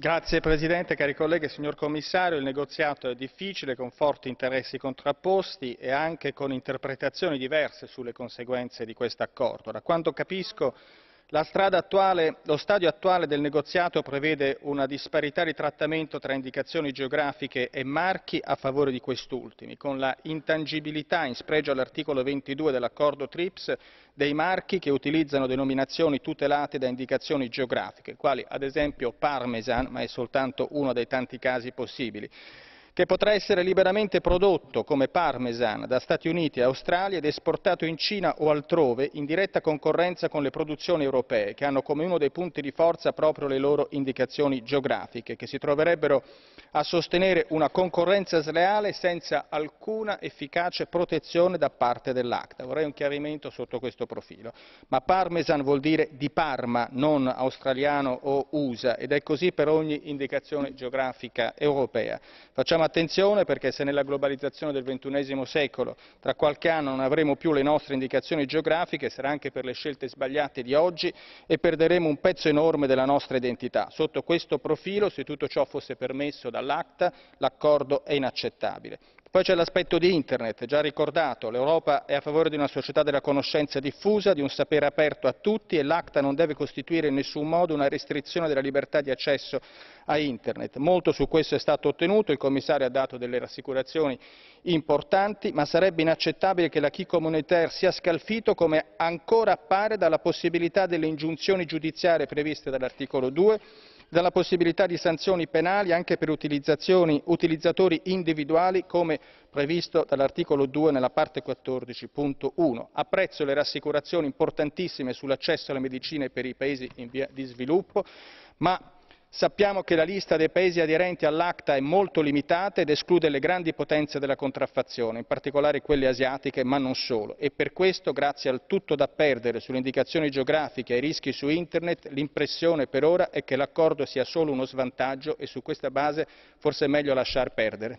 Grazie Presidente, cari colleghi, signor Commissario, il negoziato è difficile, con forti interessi contrapposti e anche con interpretazioni diverse sulle conseguenze di questo accordo. Attuale, lo stadio attuale del negoziato prevede una disparità di trattamento tra indicazioni geografiche e marchi a favore di quest'ultimi, con la intangibilità, in spregio all'articolo 22 dell'accordo TRIPS, dei marchi che utilizzano denominazioni tutelate da indicazioni geografiche, quali ad esempio Parmesan, ma è soltanto uno dei tanti casi possibili che potrà essere liberamente prodotto come parmesan da Stati Uniti e Australia ed esportato in Cina o altrove in diretta concorrenza con le produzioni europee, che hanno come uno dei punti di forza proprio le loro indicazioni geografiche, che si troverebbero a sostenere una concorrenza sleale senza alcuna efficace protezione da parte dell'ACTA. Vorrei un chiarimento sotto questo profilo. Ma parmesan vuol dire di Parma, non australiano o USA, ed è così per ogni indicazione geografica europea. Facciamo attenzione perché se nella globalizzazione del XXI secolo tra qualche anno non avremo più le nostre indicazioni geografiche sarà anche per le scelte sbagliate di oggi e perderemo un pezzo enorme della nostra identità. Sotto questo profilo, se tutto ciò fosse permesso dall'ACTA, l'accordo è inaccettabile. Poi c'è l'aspetto di Internet, già ricordato, l'Europa è a favore di una società della conoscenza diffusa, di un sapere aperto a tutti e l'ACTA non deve costituire in nessun modo una restrizione della libertà di accesso a Internet. Molto su questo è stato ottenuto, il commissario ha dato delle rassicurazioni importanti, ma sarebbe inaccettabile che l'acquis communautaire sia scalfito come ancora appare dalla possibilità delle ingiunzioni giudiziarie previste dall'articolo 2 dalla possibilità di sanzioni penali anche per utilizzatori individuali come previsto dall'articolo 2 nella parte 14.1. Apprezzo le rassicurazioni importantissime sull'accesso alle medicine per i paesi in via di sviluppo, sappiamo che la lista dei paesi aderenti all'acta è molto limitata ed esclude le grandi potenze della contraffazione in particolare quelle asiatiche ma non solo e per questo grazie al tutto da perdere sulle indicazioni geografiche e ai rischi su internet l'impressione per ora è che l'accordo sia solo uno svantaggio e su questa base forse è meglio lasciar perdere.